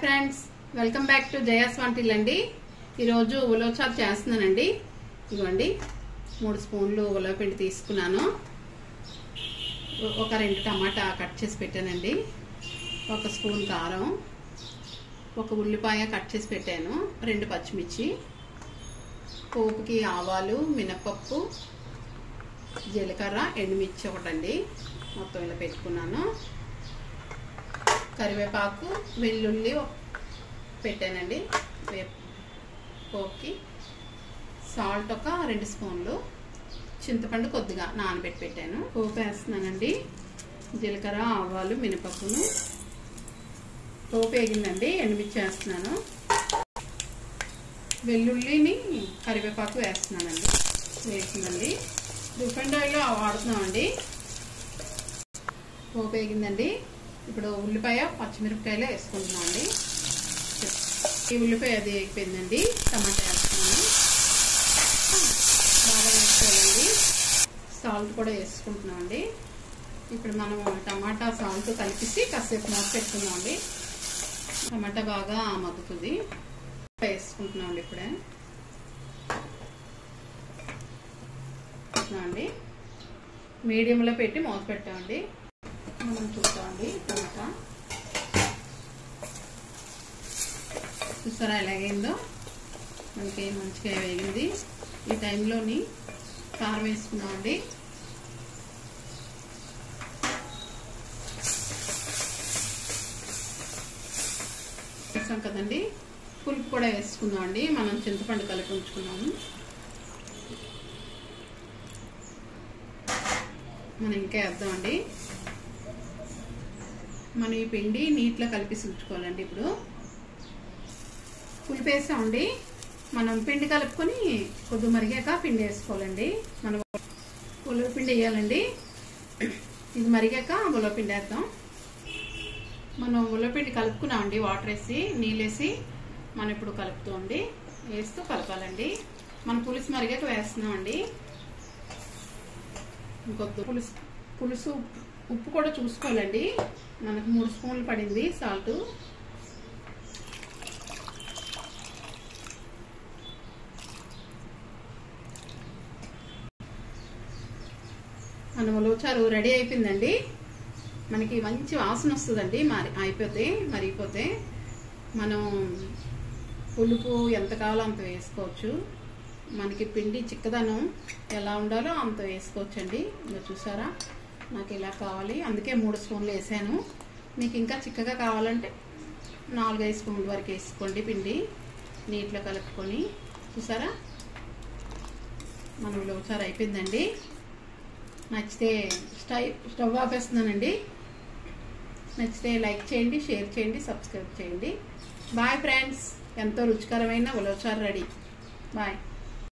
Friends welcome back to Jaya's until అండి ఈరోజు ఉలవచారు చేస్తున్నానండి. ఇవ్వండి మూడు స్పూన్లు ఉలవపిండి తీసుకున్నాను. ఒక రెండు టమాటా కట్ చేసి పెట్టానండి. ఒక స్పూన్ కారం. ఒక ఉల్లిపాయ కట్ చేసి పెట్టాను. రెండు పచ్చిమిర్చి. పోపుకి ఆవాలు మినపప్పు జీలకర్ర ఎండుమిర్చి ఒకటండి. మొత్తం ఇలా పెట్టుకున్నాను. కరివేపాకు వెల్లుల్లి పెట్టానండి. వేప్ పోపుకి సాల్ట్ ఒక రెండు స్పూన్లు. చింతపండు కొద్దిగా నానబెట్టి పెట్టాను. పోపు వేస్తున్నానండి. జీలకర్ర ఆవాలు మినపప్పును. పోపు వేగిందండి. ఎండుమిర్చి వేస్తున్నాను. వెల్లుల్లిని కరివేపాకు వేస్తున్నానండి. వేసిందండి. రిఫైండ్ ఆయిల్ వాడుతున్నామండి పోపు వేగిందండి. ఇప్పుడు ఉల్లిపాయ పచ్చిమిరపకాయలు వేసుకుంటున్నాం అండి. ఈ ఉల్లిపాయ అది వేగిపోయిందండి టమాటా వేసుకున్నాను. బాగా వేసుకోవాలండి. సాల్ట్ కూడా వేసుకుంటున్నాం అండి. ఇప్పుడు మనం టమాటా సాల్ట్ కలిపిసి కాసేపు మూత పెట్టుకుందాం అండి. టమాటా బాగా మగ్గుతుంది. వేసుకుంటున్నాం అండి ఇప్పుడే. అండి. మీడియంలో పెట్టి మూత పెట్టామండి మనం చూద్దామండి టమాటా. చూసారా ఎలాగైందో? మనకి మంచిగా వేగింది. ఈ టైంలోని కారం వేసుకున్నామండి వేసాం కదండి? పులుపు కూడా వేసుకుందామండి. మనం చింతపండు కలిపి ఉంచుకున్నాము. మనం ఇంకా వేద్దామండి. మనం ఈ పిండి నీటిలో కలిపి ఉంచుకోవాలండి ఇప్పుడు. పులుపు వేసామండి మనం పిండి కలుపుకొని కొద్ది మరిగాక పిండి వేసుకోవాలండి. మనం ఉలవ పిండి వేయాలండి. ఇది మరిగాక ఉలవ పిండి వేద్దాం. మనం ఉల్లపిండి కలుపుకున్నామండి. వాటర్ వేసి నీళ్ళు వేసి మనం ఇప్పుడు కలుపుతామండి వేస్తూ కలపాలండి. మనం పులుసు మరిగాక వేస్తున్నామండి. ఇంకొద్దు. పులుసు పులుసు ఉప్పు కూడా చూసుకోవాలండి. మనకు మూడు స్పూన్లు పడింది సాల్ట్. మనము లోచారు రెడీ అయిపోయిందండి. మనకి మంచి వాసన వస్తుందండి. మరి అయిపోతే మరిగిపోతే మనం పులుపు ఎంత కావాలో అంత వేసుకోవచ్చు. మనకి పిండి చిక్కదనం ఎలా ఉండాలో అంత వేసుకోవచ్చండి. ఇంకా చూసారా? నాకు ఇలా కావాలి. అందుకే మూడు స్పూన్లు వేసాను. మీకు ఇంకా చిక్కగా కావాలంటే నాలుగైదు స్పూన్ల వరకు వేసుకోండి పిండి. నీటిలో కలుపుకొని. చూసారా? మనం ఒకసారి అయిపోయిందండి. నచ్చితే స్టవ్ స్టవ్ ఆపేస్తున్నానండి. నచ్చితే లైక్ చేయండి షేర్ చేయండి సబ్స్క్రైబ్ చేయండి. Bye friends. ఎంతో రుచికరమైన ఉలవచారు రెడీ. బాయ్.